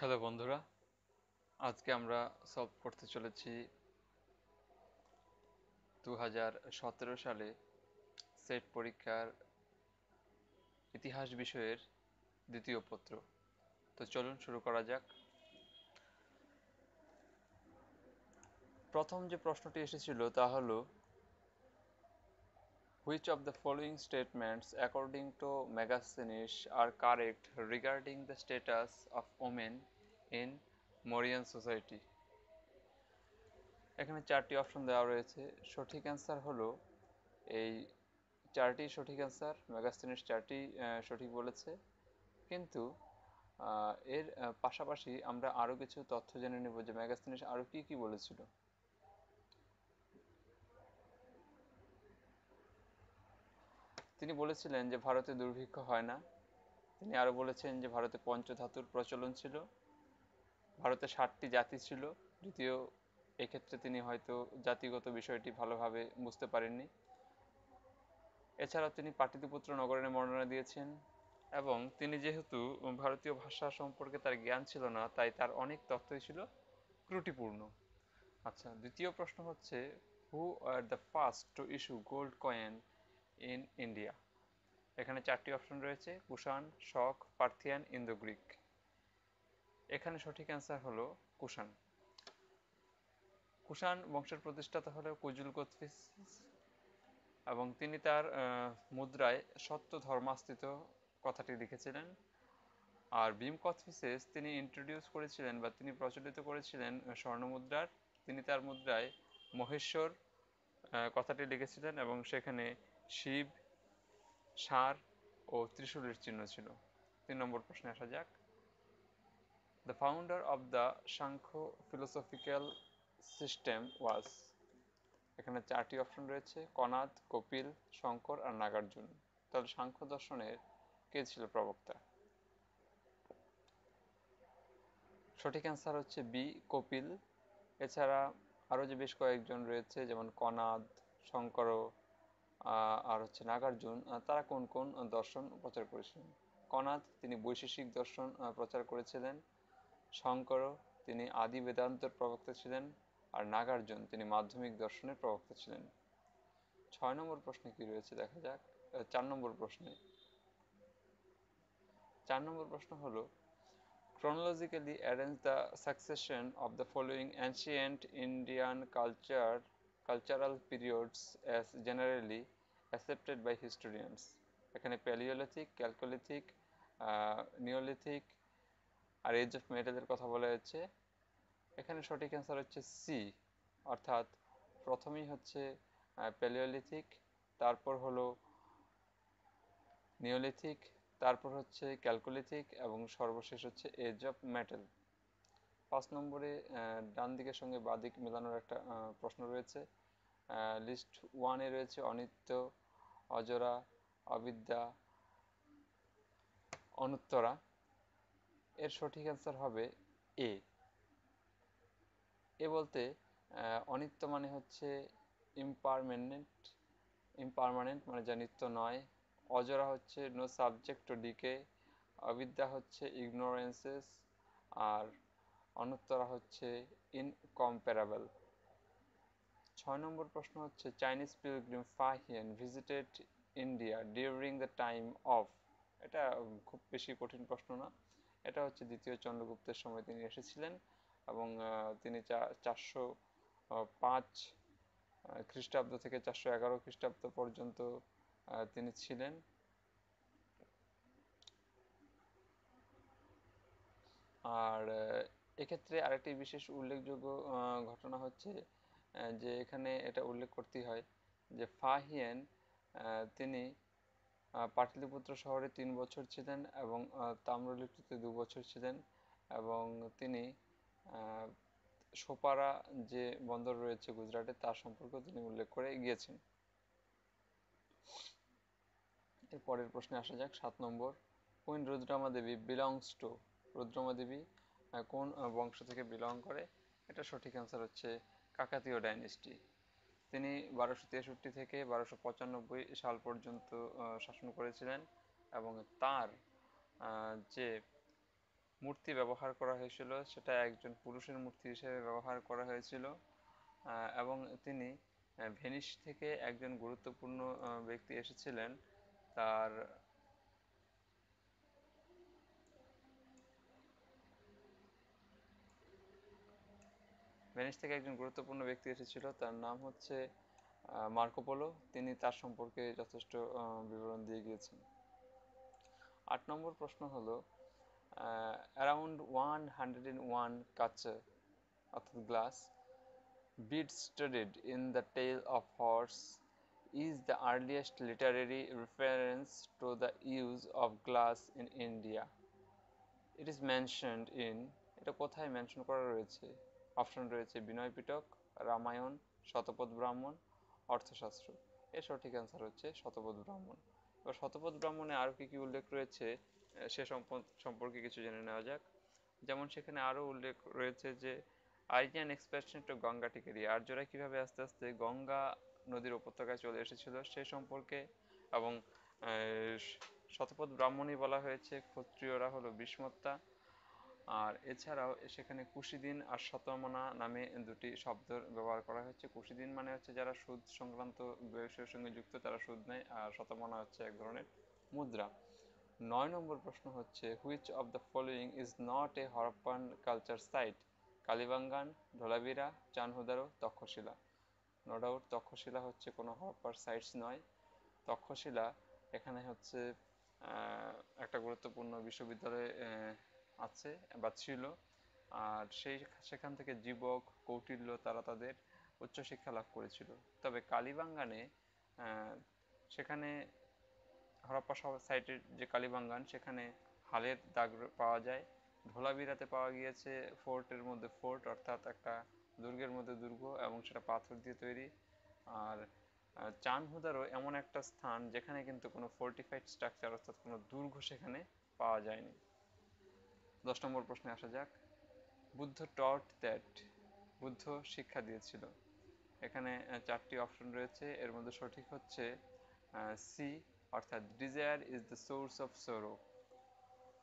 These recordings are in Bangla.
হ্যালো বন্ধুরা, আজকে আমরা সলভ করতে চলেছি দু সালে সেট পরীক্ষার ইতিহাস বিষয়ের দ্বিতীয় পত্র। তো চলুন শুরু করা যাক। প্রথম যে প্রশ্নটি এসেছিল তা হলো Which of the following statements, according to Megasthenes, are correct regarding the status of women in Mauryan society? এখানে চারটি অপশন দেওয়া রয়েছে সঠিক অ্যান্সার হলো এই চারটি সঠিক অ্যান্সার মেগাস্থেনিস চারটি সঠিক বলেছে কিন্তু এর পাশাপাশি আমরা আরও কিছু তথ্য জেনে নেব যে মেগাস্থেনিস আরও কি কি বলেছিল তিনি বলেছিলেন যে ভারতে দুর্ভিক্ষ হয় না। তিনি আরও বলেছেন যে ভারতে পঞ্চধাতুর প্রচলন ছিল। ভারতে ষাটটি জাতি ছিল, যদিও এক্ষেত্রে তিনি হয়তো জাতিগত বিষয়টি ভালোভাবে বুঝতে পারেননি। এছাড়াও তিনি পাটিলিপুত্র নগরের বর্ণনা দিয়েছেন এবং তিনি যেহেতু ভারতীয় ভাষা সম্পর্কে তার জ্ঞান ছিল না, তাই তার অনেক তথ্যই ছিল ত্রুটিপূর্ণ। আচ্ছা দ্বিতীয় প্রশ্ন হচ্ছে who are the first to issue gold coin in India এখানে চারটি অপশন রয়েছে, Kushan, Shaka, Parthian Indo Greek এখানে সঠিক অ্যান্সার হলো কুষাণ। কুষাণ বংশের প্রতিষ্ঠাতা হলো কুজুল কোতফিস এবং তিনি তার মুদ্রায় সত্য ধর্মাস্থিত কথাটি লিখেছিলেন। আর ভীম কথফিসেস তিনি ইন্ট্রোডিউস করেছিলেন বা তিনি প্রচলিত করেছিলেন স্বর্ণ মুদ্রার। তিনি তার মুদ্রায় মহেশ্বর কথাটি লিখেছিলেন এবং সেখানে শিব, সার ও ত্রিশূলের চিহ্ন ছিল। তিন নম্বর প্রশ্নে আসা যাক। The founder of the Samkhya philosophical system was এখানে চারটি অপশন রয়েছে কনাদ কপিল শঙ্কর আর নাগার্জুন। তাহলে সাংখ্য দর্শনের কে ছিল প্রবক্তা? সঠিক অ্যান্সার হচ্ছে বি কপিল এছাড়া আরও যে বেশ কয়েকজন রয়েছে, যেমন কনাদ শঙ্কর আর হচ্ছে নাগার্জুন তারা কোন কোন দর্শন প্রচার করেছিলেন? কনাদ তিনি বৈশেষিক দর্শন প্রচার করেছিলেন। শঙ্কর, তিনি আদি বেদান্তের প্রবক্তা ছিলেন। আর নাগার্জুন, তিনি মাধ্যমিক দর্শনের প্রবক্তা ছিলেন। ছয় নম্বর প্রশ্নে কি রয়েছে দেখা যাক? চার নম্বর প্রশ্নে। চার নম্বর প্রশ্ন হলো, chronologically arrange the succession of the following ancient Indian culture cultural periods as generally accepted by historians. এখানে প্যালিওলিথিক ক্যালকোলিথিক নিওলিথিক আর এজ অফ মেটালের কথা বলা হয়েছে। এখানে সঠিক অ্যান্সার হচ্ছে সি অর্থাৎ প্রথমেই হচ্ছে প্যালিওলিথিক তারপর হলো নিওলিথিক তারপর হচ্ছে ক্যালকুলিথিক এবং সর্বশেষ হচ্ছে এজ অফ মেটাল পাঁচ নম্বরে ডান দিকের সঙ্গে বাঁ দিক মেলানোর একটা প্রশ্ন রয়েছে। লিস্ট ওয়ানে রয়েছে অনিত্য, অজরা, অবিদ্যা, অনুত্তরা। এর সঠিক অ্যান্সার হবে এ এ বলতে অনিত্য মানে হচ্ছে ইমপারমানেন্ট ইমপারমানেন্ট মানে যা নিত্য নয়। অজরা হচ্ছে নো সাবজেক্ট টু ডিকে অবিদ্যা হচ্ছে ইগনোরেন্সেস আর অনুত্তরা হচ্ছে ইনকম্পারেবল ছয় নম্বর প্রশ্ন হচ্ছে Chinese pilgrim Fahien visited India during the time of এটা খুব বেশি কঠিন প্রশ্ন না, এটা হচ্ছে দ্বিতীয় চন্দ্রগুপ্তের সময় তিনি এসেছিলেন এবং তিনি চারশো পাঁচ খ্রিস্টাব্দ থেকে চারশো এগারো খ্রিস্টাব্দ পর্যন্ত তিনি ছিলেন। আর এক্ষেত্রে আরেকটি বিশেষ উল্লেখযোগ্য ঘটনা হচ্ছে যে এখানে এটা উল্লেখ করতেই হয় যে ফাহিয়েন তিনি পাটলিপুত্র শহরে তিন বছর ছিলেন এবং তাম্রলিপ্তিতে দু বছর ছিলেন এবং তিনি সোপারা যে বন্দর রয়েছে গুজরাটে তার সম্পর্কেও তিনি উল্লেখ করে গিয়েছেন। এর পরের প্রশ্নে আসা যাক, সাত নম্বর। Queen Rudrama Devi belongs to Rudrama Devi কোন বংশ থেকে বিলং করে? এটা সঠিক অ্যান্সার হচ্ছে কাকাতীয় ডাইনেস্টি। তিনি বারোশো তেষট্টি থেকে বারোশো পঁচানব্বই সাল পর্যন্ত শাসন করেছিলেন এবং তার যে মূর্তি ব্যবহার করা হয়েছিল, সেটা একজন পুরুষের মূর্তি হিসেবে ব্যবহার করা হয়েছিল এবং তিনি ভেনিস থেকে একজন গুরুত্বপূর্ণ ব্যক্তি এসেছিলেন। তার ভেনিস থেকে একজন গুরুত্বপূর্ণ ব্যক্তি এসেছিল, তার নাম হচ্ছে মার্কোপোলো তিনি তার সম্পর্কে যথেষ্ট বিবরণ দিয়ে গিয়েছেন। আট নম্বর প্রশ্ন হলো around one hundred in one কাচার অর্থাৎ glass bead studied in the tale of horse is the earliest literary reference to the use of glass in India it is mentioned in এটা কোথায় মেনশন করা রয়েছে? অপশন রয়েছে বিনয় পিটক, রামায়ণ, শতপথ ব্রাহ্মণ, অর্থশাস্ত্র। এর সঠিক অ্যান্সার হচ্ছে শতপথ ব্রাহ্মণ। এবার শতপথ ব্রাহ্মণে আরও কি কি উল্লেখ রয়েছে সে সম্প- সম্পর্কে কিছু জেনে নেওয়া যাক। যেমন সেখানে আরও উল্লেখ রয়েছে যে আরিয়ান এক্সপ্রেশন টু গঙ্গা টিকেরি আর্যরা কীভাবে আস্তে আস্তে গঙ্গা নদীর উপত্যকায় চলে এসেছিল সে সম্পর্কে এবং শতপথ ব্রাহ্মণই বলা হয়েছে ক্ষত্রিয়রা হলো বিষ্মত্তা আর এছাড়াও সেখানে কুশিদিন আর শতমনা নামে দুটি শব্দ ব্যবহার করা হয়েছে কুশিদিন মানে হচ্ছে যারা সুদ সংক্রান্ত ব্যবসায়ের সঙ্গে যুক্ত, তারা সুদ নেয় আর শতমনা হচ্ছে এক ধরনের মুদ্রা। নয় নম্বর প্রশ্ন হচ্ছে which of the following is not a Harappan culture site Kalibangan, Dholavira, Chanhudaro, Takshashila. No doubt Takshashila হচ্ছে কোনো হরপ্পার সাইটস নয়। তক্ষশিলা এখানে হচ্ছে একটা গুরুত্বপূর্ণ বিশ্ববিদ্যালয় আছে বা ছিল। আর সেই সেখান থেকে জীবক কৌটিল্য তারা তাদের উচ্চশিক্ষা লাভ করেছিল। তবে কালীবাঙ্গানে সেখানে হরপ্পা সাইটের যে কালীবাঙ্গান সেখানে হালের দাগ পাওয়া যায়। ধোলাভিরাতে পাওয়া গিয়েছে ফোর্টের মধ্যে ফোর্ট অর্থাৎ একটা দুর্গের মধ্যে দুর্গ এবং সেটা পাথর দিয়ে তৈরি। আর চানহুদারও এমন একটা স্থান যেখানে কিন্তু কোনো ফোর্টিফাইড স্ট্রাকচার অর্থাৎ কোনো দুর্গ সেখানে পাওয়া যায়নি। দশ নম্বর প্রশ্নে আসা যাক। বুদ্ধ টট দ্যাট বুদ্ধ শিক্ষা দিয়েছিল। এখানে চারটি অপশন রয়েছে। এর মধ্যে সঠিক হচ্ছে সি অর্থাৎ desire is the source of sorrow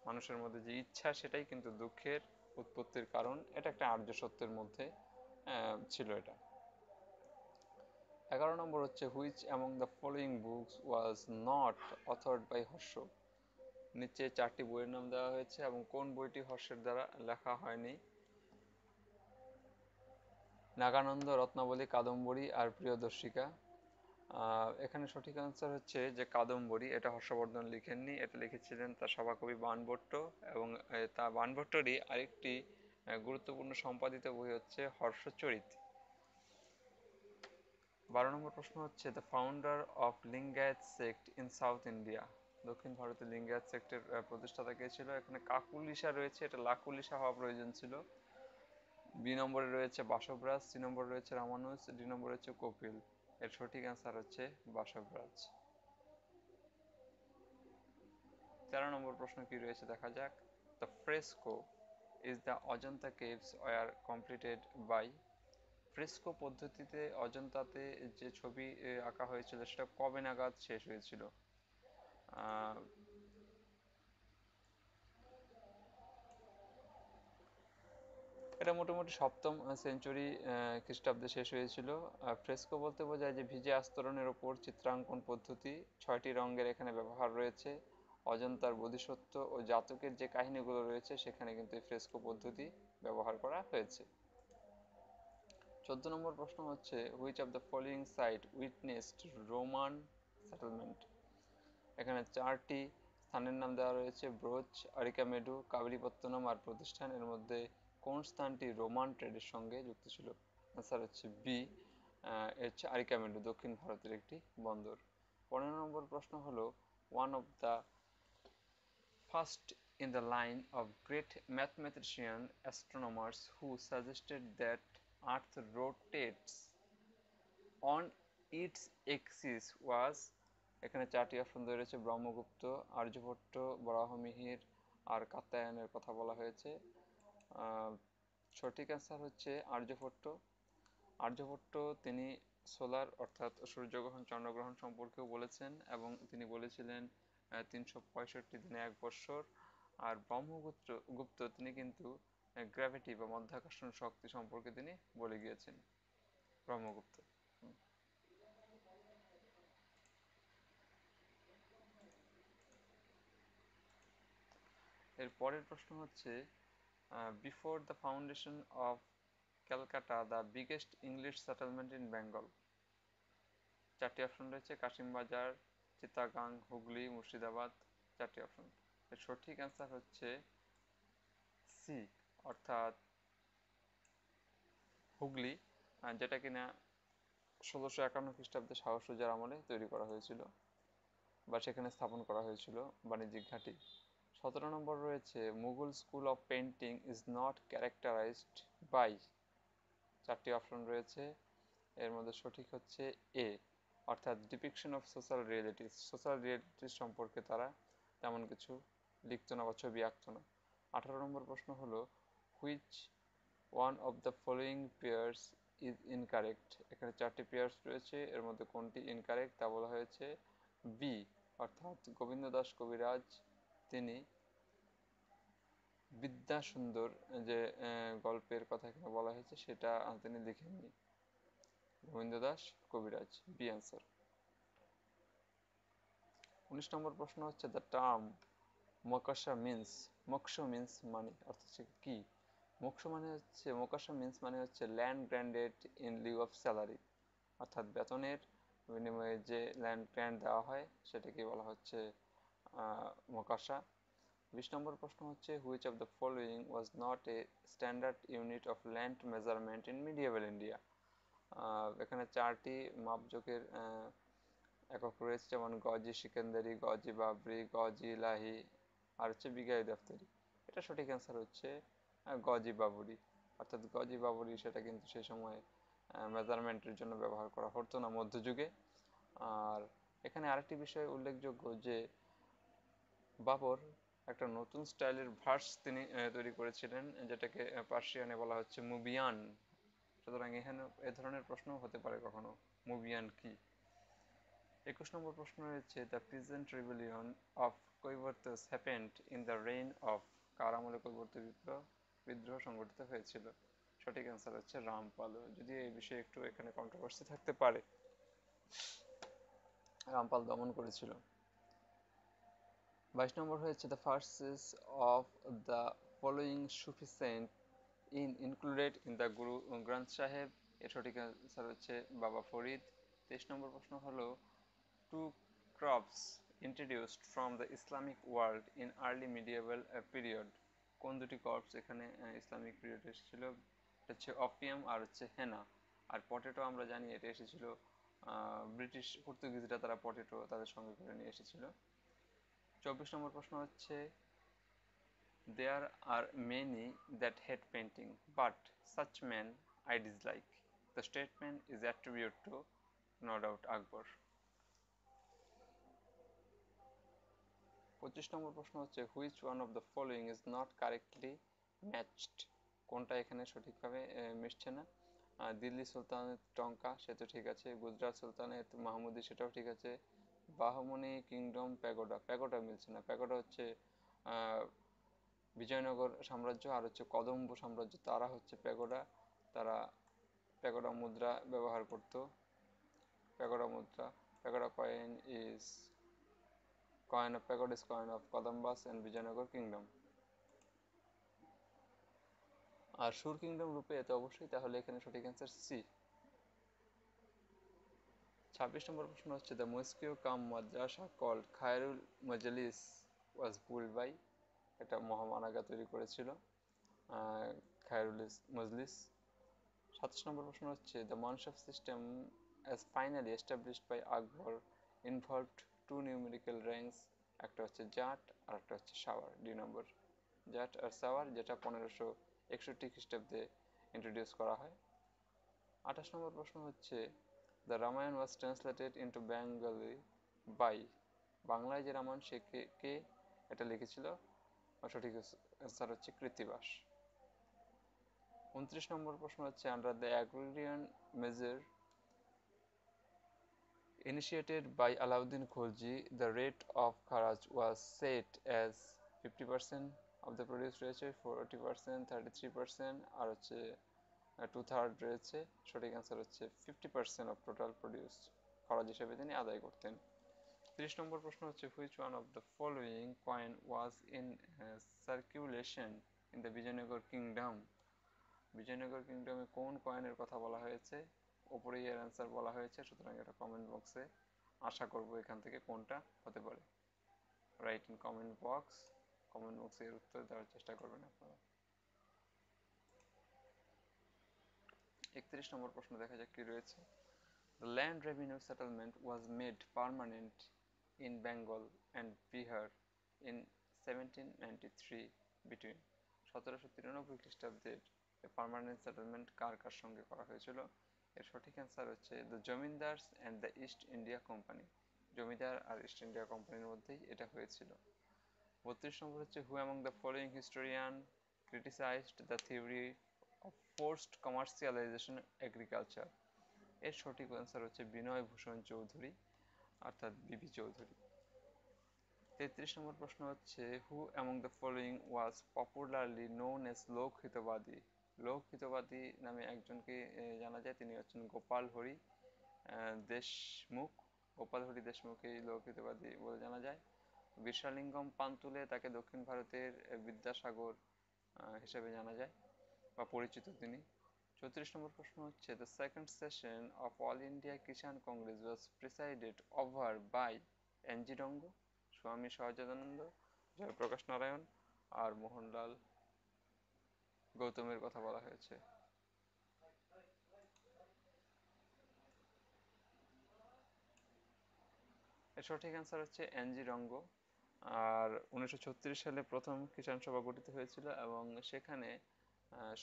মানুষের মধ্যে যে ইচ্ছা, সেটাই কিন্তু দুঃখের উৎপত্তির কারণ। এটা একটা আর্য সত্যের মধ্যে ছিল এটা। এগারো নম্বর হচ্ছে which among the following books was not authored by Harsha নিচে চারটি বইয়ের নাম দেওয়া হয়েছে এবং কোন বইটি হর্ষের দ্বারা লেখা হয়নি? নাগানন্দ, রত্নাবলী, কাদম্বরী আর প্রিয়দর্শিকা। এখানে সঠিক আনসার হচ্ছে যে কাদম্বরী, এটা হর্ষবর্ধন লিখেননি এটা লিখেছিলেন তার সভাকবি বাণভট্ট এবং তা বাণভট্টরই আরেকটি গুরুত্বপূর্ণ সম্পাদিত বই হচ্ছে হর্ষচরিত। বারো নম্বর প্রশ্ন হচ্ছে the founder of Lingayat sect in South India দক্ষিণ ভারতে লিঙ্গায়ত সেক্টের প্রতিষ্ঠাতা কে ছিল? এখানে কাকুলিসা রয়েছে, এটা লাকুলিসা হওয়া প্রয়োজন ছিল। বি নম্বরে রয়েছে বাসবরাজ, সি নম্বরে রয়েছে রামানুজ, ডি নম্বরে রয়েছে কপিল। এর সঠিক অ্যান্সার হচ্ছে বাসবরাজ। তেরো নম্বর প্রশ্ন কি রয়েছে দেখা যাক। The fresco is the Ajanta caves were completed by fresco পদ্ধতিতে অজন্তাতে যে ছবি আঁকা হয়েছিল, সেটা কবে নাগাদ শেষ হয়েছিল? এটা মোটামুটি সপ্তম সেঞ্চুরি খ্রিস্টাব্দে শেষ হয়েছিল। ফ্রেস্কো বলতে বোঝায় যে ভিজে আস্তরণের ওপর চিত্রাঙ্কন পদ্ধতি, ছয়টি রঙের এখানে ব্যবহার রয়েছে, অজন্তার বোধিসত্ত্ব ও জাতকের যে কাহিনীগুলো রয়েছে, সেখানে কিন্তু এই ফ্রেস্কো পদ্ধতি ব্যবহার করা হয়েছে। চোদ্দ নম্বর প্রশ্ন হচ্ছে which of the following site witnessed Roman settlement এখানে চারটি স্থানের নাম দেওয়া রয়েছে, ব্রোচ, আরিকামেডু, কাবলিপত্তনম আর প্রতিষ্ঠান। এর মধ্যে কোন স্থানটি রোমান ট্রেডের সঙ্গে যুক্ত ছিল? আনসার হচ্ছে বি হচ্ছে আরিকামেডু, দক্ষিণ ভারতের একটি বন্দর। পনেরো নম্বর প্রশ্ন হলো one of the first in the line of great mathematician astronomers who suggested that earth rotates on its axis was এখানে চারটি অপশন রয়েছে, ব্রহ্মগুপ্ত, আর্যভট্ট বরাহমিহির আর কাত্যায়নের কথা বলা হয়েছে। সঠিক অ্যান্সার হচ্ছে আর্যভট্ট। আর্যভট্ট তিনি সোলার অর্থাৎ সূর্যগ্রহণ, চন্দ্রগ্রহণ সম্পর্কেও বলেছেন এবং তিনি বলেছিলেন তিনশো পঁয়ষট্টি দিনে এক বৎসর। আর ব্রহ্মগুপ্ত গুপ্ত তিনি কিন্তু গ্র্যাভিটি বা মধ্যাকর্ষণ শক্তি সম্পর্কে তিনি বলে গিয়েছেন, ব্রহ্মগুপ্ত। এর পরের প্রশ্ন হচ্ছে before the foundation of Calcutta the biggest English settlement in Bengal চারটি অপশন রয়েছে কাশিমবাজার চিতাগাং হুগলি, মুর্শিদাবাদ, চারটি অপশন এর সঠিক অ্যান্সার হচ্ছে সি অর্থাৎ হুগলি যেটা কিনা ষোলোশো একান্ন খ্রিস্টাব্দে শাহ আমলে তৈরি করা হয়েছিল বা সেখানে স্থাপন করা হয়েছিল বাণিজ্যিক ঘাঁটি। সতেরো নম্বর রয়েছে, Mughal school of painting is not characterised by চারটি অপশন রয়েছে, এর মধ্যে সঠিক হচ্ছে এ অর্থাৎ depiction of social realities social realities সম্পর্কে তারা তেমন কিছু লিখত না বা ছবি আঁকত না। আঠারো নম্বর প্রশ্ন হলো which one of the following pairs is incorrect এখানে চারটি পেয়ার্স রয়েছে, এর মধ্যে কোনটি ইনকারেক্ট তা বলা হয়েছে বি অর্থাৎ গোবিন্দ দাস কবিরাজ তিনি বিদ্যা সুন্দর যে গল্পের কথা এখানে বলা হয়েছে, সেটা তিনি লিখেননি। গোবিন্দ দাস, কবিরাজ, বি অ্যান্সার উনিশ নম্বর প্রশ্ন হচ্ছে, the term mokasha means, moksha means মানে হচ্ছে কি? মোক্ষ মানে হচ্ছে মোকাশা মিন্স মানে হচ্ছে land granted in lieu of salary, অর্থাৎ বেতনের বিনিময়ে যে ল্যান্ড গ্র্যান্ড দেওয়া হয় সেটাকে বলা হচ্ছে মোকাশা বিশ নম্বর প্রশ্ন হচ্ছে which of the following was not a standard unit of land measurement in medieval India এখানে চারটি মাপজোকের একক রয়েছে, যেমন গজি, সিকেন্দারি, গজি, বাবরি, গজি লাহি আর হচ্ছে বিগাই দফতরি। এটা সঠিক অ্যান্সার হচ্ছে গজি, বাবুরি। অর্থাৎ গজি, বাবুরি সেটা কিন্তু সেই সময় মেজারমেন্টের জন্য ব্যবহার করা হতো না মধ্যযুগে। আর এখানে আরেকটি বিষয় উল্লেখযোগ্য যে বাবর একটা নতুন স্টাইলের ভার্স তিনি তৈরি করেছিলেন, যেটাকে পার্সিয়ানে বলা হচ্ছে মুবিয়ান। সুতরাং এখানে এ ধরনের প্রশ্ন হতে পারে কখনো, মুবিয়ান কি? একুশ নম্বর প্রশ্ন রয়েছে the present revolution of Kaibartas happened in the reign of কার আমলে কৈবর্ত বিপ্লব, বিদ্রোহ সংগঠিত হয়েছিল? সঠিক অ্যান্সার হচ্ছে রামপাল। যদি এই বিষয়ে একটু এখানে কন্ট্রোভার্সি থাকতে পারে। রামপাল দমন করেছিল। বাইশ নম্বর হয়েছে the verses of the following Sufi saint in included in the Guru Granth Sahib এর সঠিক অ্যান্সার হচ্ছে বাবা ফরিদ। তেইশ নম্বর প্রশ্ন হলো two crops from the Islamic world in early medieval uh, period. কোন দুটি কর্পস এখানে ইসলামিক পিরিয়ড এসেছিল? এটা হচ্ছে অপিয়াম আর হচ্ছে হেনা আর পটেটো আমরা জানি এটা এসেছিল ব্রিটিশ পর্তুগিজরা তারা পটেটো তাদের সঙ্গে করে নিয়ে এসেছিল। চব্বিশ নম্বর প্রশ্ন হচ্ছে there are many that head painting but such man I dislike the statement is attribute to no doubt Akbar পঁচিশ নম্বর প্রশ্ন হচ্ছে which one of the following is not correctly matched কোনটা এখানে সঠিকভাবে মিশছে না? দিল্লি সুলতানের টঙ্কা, সে তো ঠিক আছে। গুজরাট সুলতানের, মাহমুদি, সেটাও ঠিক আছে। Bahmani, kingdom, pagoda. প্যাগোডা মিলছে না। প্যাগোডা হচ্ছে বিজয়নগর সাম্রাজ্য আর হচ্ছে কদম্ব সাম্রাজ্য। তারা হচ্ছে প্যাগোডা। তারা প্যাগোডা মুদ্রা ব্যবহার করত। প্যাগোডা মুদ্রা। Pagoda coin is, coin of Pagod is coin of Kadambas and Vijayanagar kingdom. R Sur kingdom রূপে এতে অবশ্যই? তাহলে এখানে সঠিক অ্যান্সার সি। ছাব্বিশ নম্বর প্রশ্ন হচ্ছে the mosque cum madrasa called Khairul Majlis was built by এটা মহামানাগা তৈরি করেছিল খায়রুল মজলিস সাতাশ নম্বর প্রশ্ন হচ্ছে the mansab system as finally established by Akbar involved two numerical ranks একটা হচ্ছে জাট আর একটা হচ্ছে সাওয়ার। ডি নম্বর, জাট আর সাওয়ার, যেটা পনেরোশো একষট্টি খ্রিস্টাব্দে ইন্ট্রোডিউস করা হয়। আঠাশ নম্বর প্রশ্ন হচ্ছে the Ramayana was translated into Bengali by বাংলায় যে রামায়ণ সে কে কে এটা লিখেছিল। সঠিক অ্যান্সার হচ্ছে কৃত্তিবাস। উনত্রিশ নম্বর প্রশ্ন হচ্ছে under the agrarian measure Initiated by Alauddin Khilji, the rate of Kharaj was set as fifty percent of the produce রয়েছে forty percent thirty three percent আর হচ্ছে টু থার্ড রয়েছে, সঠিক অ্যান্সার হচ্ছে fifty percent of total produce খরচ হিসেবে তিনি আদায় করতেন। তিরিশ নম্বর প্রশ্ন হচ্ছে which one of the following coin was in circulation in the Vijayanagar kingdom Vijayanagar কিংডমে কোন কয়েনের কথা বলা হয়েছে? ওপরেই এর অ্যান্সার বলা হয়েছে, সুতরাং এটা কমেন্ট বক্সে আশা করব এখান থেকে কোনটা হতে পারে। Write in comment box comment বক্সে এর উত্তর দেওয়ার চেষ্টা করবেন আপনারা। একত্রিশ নম্বর প্রশ্ন দেখা যাক কি রয়েছে। The land revenue settlement was made permanent in Bengal and Bihar in 1793 between সতেরোশো তিরানব্বই পার্মানেন্ট সেটেলমেন্ট কার কার সঙ্গে করা হয়েছিল? এর সঠিক অ্যান্সার হচ্ছে the zamindars and the East India Company zamindar R East India কোম্পানির মধ্যেই এটা হয়েছিল। বত্রিশ নম্বর হচ্ছে who among the following historian criticised the theory forced commercialisation agriculture এর সঠিক অ্যান্সার হচ্ছে বিনয় ভূষণ চৌধুরী, অর্থাৎ বিবি চৌধুরী। তেত্রিশ নম্বর প্রশ্ন হচ্ছে who among the following was popularly known as Lokhitwadi Lokhitwadi নামে একজনকে জানা যায়, তিনি হচ্ছেন গোপাল হরি দেশমুখ। গোপাল হরি দেশমুখ এই লোকহিতবাদী বলে জানা যায়। বিশালিঙ্গম পান্তুলে তাকে দক্ষিণ ভারতের বিদ্যাসাগর হিসেবে জানা যায়। বা পরিচিত তিনি। চৌত্রিশ নম্বর প্রশ্ন হচ্ছে the second session of All India Kisan Congress was presided over by N G Ranga Swami Sahajanand Jayaprakash Narayan আর মোহনলাল গৌতমের কথা বলা হয়েছে। এর সঠিক অ্যান্সার হচ্ছে এনজি রঙ্গ আর উনিশশো ছত্রিশ সালে প্রথম কিষাণ সভা গঠিত হয়েছিল এবং সেখানে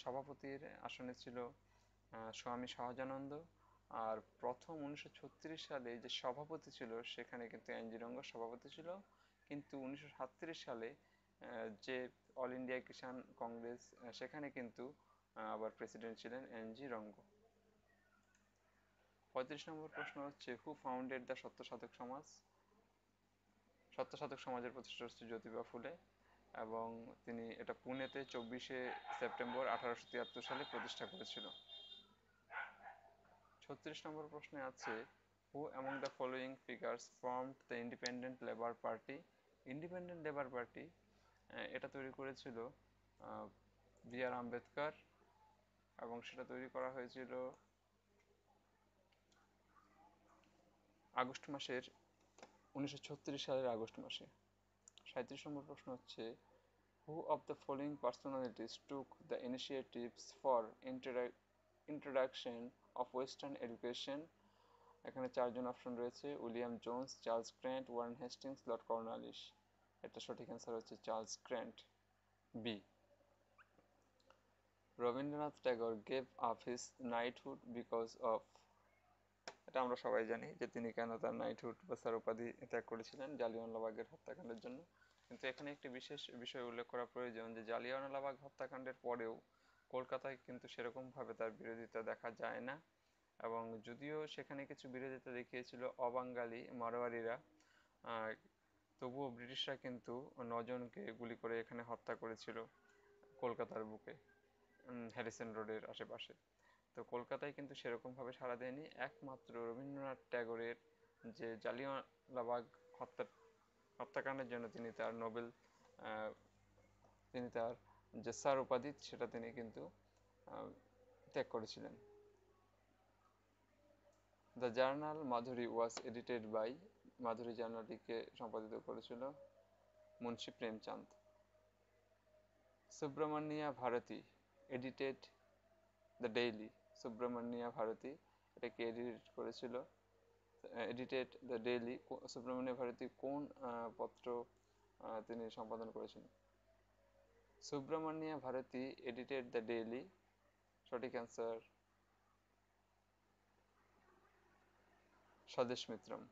সভাপতির আসনে ছিল স্বামী সহজানন্দ আর প্রথম উনিশশো ছত্রিশ সালে যে সভাপতি ছিল, সেখানে কিন্তু এনজি রঙ্গ সভাপতি ছিল। কিন্তু উনিশশো সালে যে অল ইন্ডিয়া কিষাণ কংগ্রেস সেখানে কিন্তু আবার প্রেসিডেন্ট ছিলেন এনজি রঙ্গ। পঁয়ত্রিশ নম্বর প্রশ্ন হচ্ছে হু ফাউন্ডেড দ্য সত্য সাধক সমাজ? সত্য সাধক সমাজের প্রতিষ্ঠা হচ্ছে জ্যোতিবা ফুলে। এবং তিনি এটা পুনেতে চব্বিশে সেপ্টেম্বর আঠারোশো তিয়াত্তর সালে প্রতিষ্ঠা করেছিল। ছত্রিশ নম্বর প্রশ্নে আছে who among the following figures formed the Independent Labour Party Independent Labour Party এটা তৈরি করেছিল বি আর আম্বেদকর এবং সেটা তৈরি করা হয়েছিল আগস্ট মাসের, উনিশশো ছত্রিশ সালের আগস্ট মাসে। সাঁত্রিশ নম্বর প্রশ্ন হচ্ছে who of the following personalities took the initiatives for introduction of western education এখানে চারজন অপশন রয়েছে, William Jones, Charles Grant, Warren Hastings, Lord Cornwallis এটা সঠিক অ্যান্সার হচ্ছে Charles Grant. B Rabindranath Tagore gave up his knighthood because of এটা আমরা সবাই জানি যে তিনি কেন তার নাইটহুড বা স্যার উপাধি ত্যাগ করেছিলেন, জালিয়ানওয়ালাবাগের হত্যাকাণ্ডের জন্য। কিন্তু এখানে একটি বিশেষ বিষয় উল্লেখ করা প্রয়োজন যে জালিয়ানওয়ালাবাগ হত্যাকাণ্ডের পরেও কলকাতায় কিন্তু সেরকমভাবে তার বিরোধিতা দেখা যায় না এবং যদিও সেখানে কিছু বিরোধিতা দেখিয়েছিল অবাঙ্গালি মারোয়ারিরা তবুও ব্রিটিশরা কিন্তু নজনকে গুলি করে এখানে হত্যা করেছিল কলকাতার বুকে হ্যারিসন রোডের আশেপাশে। তো কলকাতায় কিন্তু সেরকমভাবে সাড়া দেয়নি। একমাত্র রবীন্দ্রনাথ ট্যাগরের যে জালিয়ানওয়ালাবাগ হত্যা হত্যাকাণ্ডের জন্য তিনি তার নোবেল তিনি তার যে স্যার উপাধি, সেটা তিনি কিন্তু ত্যাগ করেছিলেন। The journal Madhuri was edited by Madhuri জার্নালটিকে সম্পাদিত করেছিল Munshi Premchand. Subramanya Bharati, edited the daily. Subramanya Bharati এটাকে এডিট করেছিল। Edited the daily Subramanya Bharati কোন পত্র তিনি সম্পাদন করেছেন? Subramanya Bharati edited the daily সঠিক অ্যান্সার স্বদেশ মিত্রম।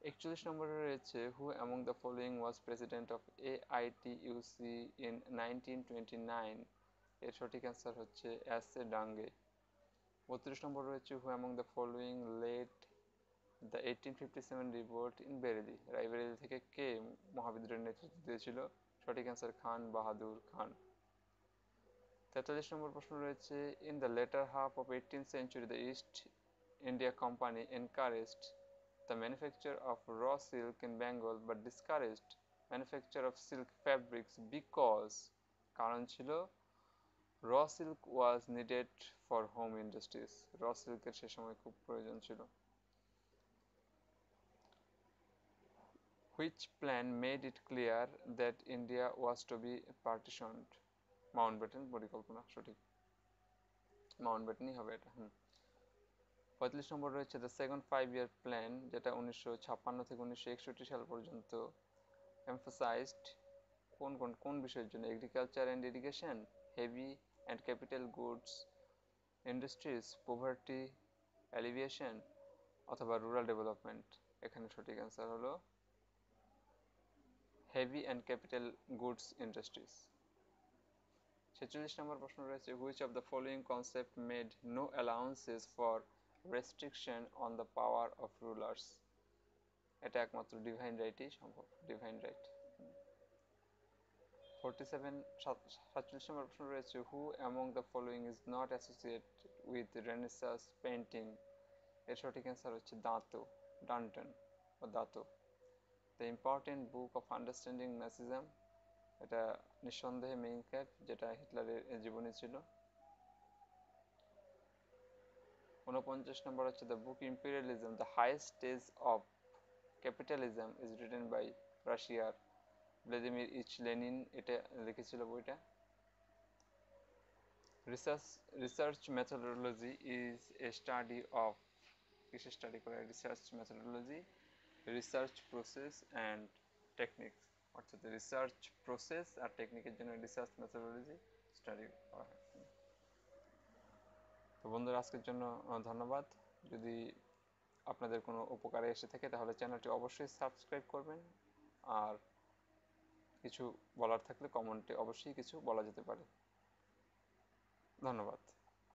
একচল্লিশ নম্বরে রয়েছে who among the following was president of A I T U C in nineteen twenty nine এর সঠিক অ্যান্সার হচ্ছে এ ডাঙ্গে। বত্রিশ নম্বর রয়েছে who among the following led the eighteen fifty seven revolt in Bareilly Raebareli থেকে কে মহাবিদ্রোহের নেতৃত্ব দিয়েছিল? সঠিক অ্যান্সার খান বাহাদুর খান। তেতাল্লিশ নম্বর প্রশ্ন রয়েছে in the latter half of eighteen century the East India Company encouraged the manufacture of raw silk in Bengal but discouraged manufacture of silk fabrics because কারণ ছিল raw silk was needed for home industries raw সিল্কের সে সময় খুব প্রয়োজন ছিল। Which plan made it clear that India was to be partitioned? Mountbatten পরিকল্পনা, সঠিক। মাউন্টব্যাটেনই হবে এটা, হুম। পঁয়তাল্লিশ নম্বর রয়েছে the second five year plan যেটা উনিশশো ছাপ্পান্ন থেকে উনিশশো একষট্টি সাল পর্যন্ত এমফাসাইজড কোন কোন কোন বিষয়ের জন্য? Agriculture and irrigation heavy and capital goods industries poverty alleviation অথবা রুরাল ডেভেলপমেন্ট এখানে সঠিক অ্যান্সার হলো heavy and capital goods industries ছেচল্লিশ নম্বর প্রশ্ন রয়েছে which of the following concept made no allowances for restriction on the power of rulers এটা একমাত্র ডিভাইন রাইটই সম্ভব ডিভাইন রাইট ফোরটি সেভেন সাতচল্লিশ নম্বর প্রশ্ন রয়েছে who among the following is not associate with renaissance painting এর সঠিক অ্যান্সার হচ্ছে দাঁতো ডান্টন বা দাঁতো। The important book of understanding Nazism এটা নিঃসন্দেহে মেইন ক্যাপ যেটা হিটলারের জীবনী ছিল। উনপঞ্চাশ নম্বর হচ্ছে the book imperialism the highest stage of capitalism is written by রাশিয়ার ভ্লাদিমির ইচ লেনিন এটা লিখেছিল বইটা। Research research methodology is a study of কিসে স্টাডি করে? Research methodology research process and techniques অর্থাৎ রিসার্চ প্রসেস আর টেকনিকের জন্য রিসার্চ মেথোডোলজি স্টাডি করা হয় তো বন্ধুরা, আজকের জন্য ধন্যবাদ। যদি আপনাদের কোনো উপকারে এসে থাকে, তাহলে চ্যানেলটি অবশ্যই সাবস্ক্রাইব করবেন। আর কিছু বলার থাকলে কমেন্টে অবশ্যই কিছু বলা যেতে পারে। ধন্যবাদ।